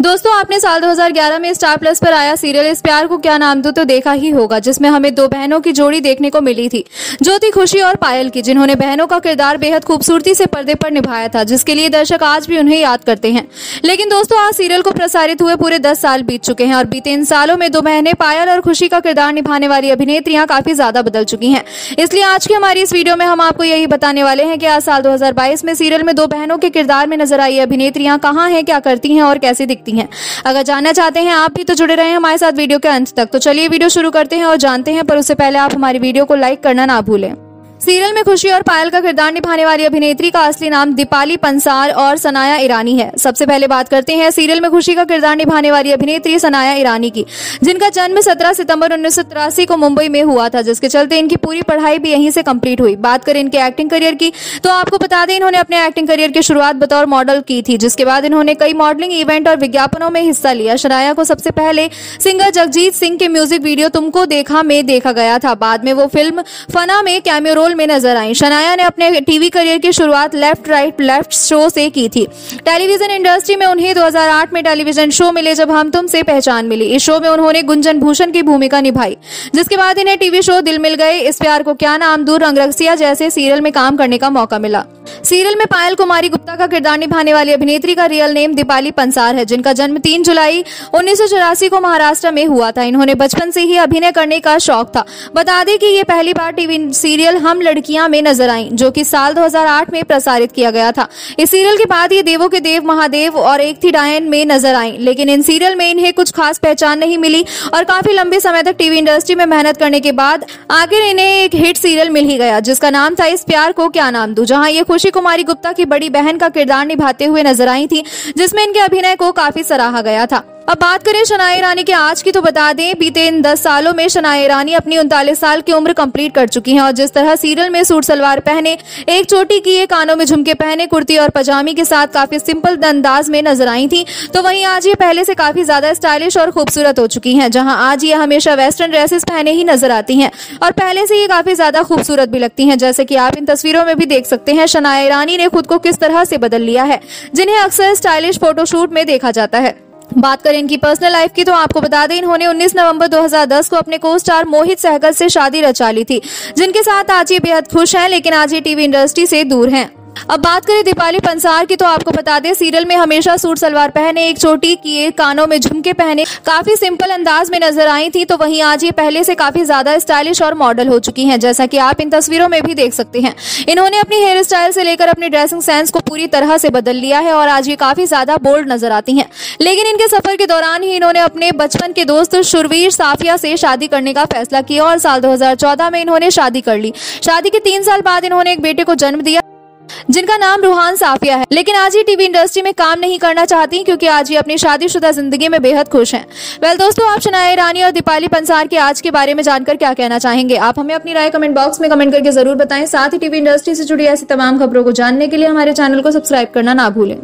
दोस्तों, आपने साल 2011 में स्टार प्लस पर आया सीरियल इस प्यार को क्या नाम दो तो देखा ही होगा, जिसमें हमें दो बहनों की जोड़ी देखने को मिली थी, ज्योति खुशी और पायल की, जिन्होंने बहनों का किरदार बेहद खूबसूरती से पर्दे पर निभाया था, जिसके लिए दर्शक आज भी उन्हें याद करते हैं। लेकिन दोस्तों, आज सीरियल को प्रसारित हुए पूरे दस साल बीत चुके हैं, और बीते इन सालों में दो बहनें, पायल और खुशी का किरदार निभाने वाली अभिनेत्रियाँ काफ़ी ज़्यादा बदल चुकी हैं। इसलिए आज की हमारी इस वीडियो में हम आपको यही बताने वाले हैं कि आज साल दो हज़ार बाईस में सीरियल में दो बहनों के किरदार में नज़र आई अभिनेत्रियाँ कहाँ हैं, क्या करती हैं और कैसे दिखती हैं। अगर जानना चाहते हैं, आप भी तो जुड़े रहे हमारे साथ वीडियो के अंत तक। तो चलिए वीडियो शुरू करते हैं और जानते हैं, पर उससे पहले आप हमारी वीडियो को लाइक करना ना भूलें। सीरियल में खुशी और पायल का किरदार निभाने वाली अभिनेत्री का असली नाम दीपाली पंसार और सनाया ईरानी है। सबसे पहले बात करते हैं सीरियल में खुशी का किरदार निभाने वाली अभिनेत्री सनाया ईरानी की, जिनका जन्म 17 सितंबर उन्नीस सौ तिरासी को मुंबई में हुआ था, जिसके चलते इनकी पूरी पढ़ाई भी यहीं से कंप्लीट हुई। बात करें इनके एक्टिंग करियर की तो आपको बता दें इन्होंने अपने एक्टिंग करियर की शुरुआत बतौर मॉडल की थी, जिसके बाद इन्होंने कई मॉडलिंग इवेंट और विज्ञापनों में हिस्सा लिया। शनाया को सबसे पहले सिंगर जगजीत सिंह के म्यूज़िक वीडियो तुमको देखा, में देखा गया था। बाद में वो फ़िल्म फना में कैमियो रोल में नज़र आई। शनाया ने अपने टीवी करियर की शुरुआत लेफ़्ट राइट लेफ़्ट शो से की थी। टेलीविज़न इंडस्ट्री में उन्हें 2008 में टेलीविज़न शो मिले, जब हम तुम से पहचान मिली। इस शो में उन्होंने गुंजन भूषण की भूमिका निभाई, जिसके बाद इन्हें टीवी शो दिल मिल गए। इस प्यार को क्या नाम दूर रंगरसिया जैसे सीरियल में काम करने का मौका मिला। सीरियल में पायल कुमारी गुप्ता का किरदार निभाने वाली अभिनेत्री का रियल नेम दीपाली पंसार है, जिनका जन्म 3 जुलाई उन्नीस सौ चौरासी को महाराष्ट्र में हुआ था। इन्होंने बचपन से ही अभिनय करने का शौक था। बता दें कि ये पहली बार टीवी सीरियल हम लड़कियाँ में नज़र आई, जो कि साल 2008 में प्रसारित किया गया था। इस सीरियल के बाद ये देवों के देव महादेव और एक थी डायन में नज़र आई, लेकिन इन सीरियल में इन्हें कुछ खास पहचान नहीं मिली और काफ़ी लंबे समय तक टीवी इंडस्ट्री में मेहनत करने के बाद आखिर इन्हें एक हिट सीरियल मिल ही गया, जिसका नाम था इस प्यार को क्या नाम दू, जहाँ ये खुशी कुमारी गुप्ता की बड़ी बहन का किरदार निभाते हुए नज़र आई थी, जिसमें इनके अभिनय को काफ़ी सराहा गया था। अब बात करें शनाई ईरानी के आज की तो बता दें, बीते इन दस सालों में शनाई ईरानी अपनी उनतालीस साल की उम्र कंप्लीट कर चुकी हैं और जिस तरह सीरियल में सूट सलवार पहने, एक चोटी किए कानों में झुमके पहने, कुर्ती और पजामी के साथ काफ़ी सिंपल अंदाज में नज़र आई थी तो वहीं आज ये पहले से काफ़ी ज़्यादा स्टाइलिश और खूबसूरत हो चुकी है, जहाँ आज ये हमेशा वेस्टर्न ड्रेसेस पहने ही नज़र आती है और पहले से ये काफ़ी ज़्यादा खूबसूरत भी लगती है, जैसे की आप इन तस्वीरों में भी देख सकते हैं शनाया ईरानी ने खुद को किस तरह से बदल लिया है, जिन्हें अक्सर स्टाइलिश फोटोशूट में देखा जाता है। बात करें इनकी पर्सनल लाइफ की तो आपको बता दें, इन्होंने 19 नवंबर 2010 को अपने को स्टार मोहित सहगल से शादी रचा ली थी, जिनके साथ आज ये बेहद खुश हैं, लेकिन आज ये टीवी इंडस्ट्री से दूर हैं। अब बात करें दीपाली पंसार की तो आपको बता दें, सीरियल में हमेशा सूट सलवार पहने, एक चोटी किए, कानों में झुमके पहने, काफ़ी सिंपल अंदाज में नज़र आई थी तो वहीं आज ये पहले से काफ़ी ज़्यादा स्टाइलिश और मॉडल हो चुकी हैं, जैसा कि आप इन तस्वीरों में भी देख सकते हैं। इन्होंने अपनी हेयर स्टाइल से लेकर अपनी ड्रेसिंग सेंस को पूरी तरह से बदल लिया है, और आज ये काफ़ी ज़्यादा बोल्ड नज़र आती है। लेकिन इनके सफ़र के दौरान ही इन्होंने अपने बचपन के दोस्त शुरवीर साफिया से शादी करने का फैसला किया, और साल दो हज़ार चौदह में इन्होंने शादी कर ली। शादी के तीन साल बाद इन्होंने एक बेटे को जन्म दिया। जिनका नाम रूहान साफिया है। लेकिन आज ही टीवी इंडस्ट्री में काम नहीं करना चाहती क्योंकि आज ये अपनी शादीशुदा ज़िंदगी में बेहद खुश हैं। वेल दोस्तों, आप शनाया ईरानी और दीपाली पंसार के आज के बारे में जानकर क्या कहना चाहेंगे? आप हमें अपनी राय कमेंट बॉक्स में कमेंट करके ज़रूर बताएँ। साथ ही टीवी इंडस्ट्री से जुड़ी ऐसी तमाम खबरों को जानने के लिए हमारे चैनल को सब्सक्राइब करना ना भूलें।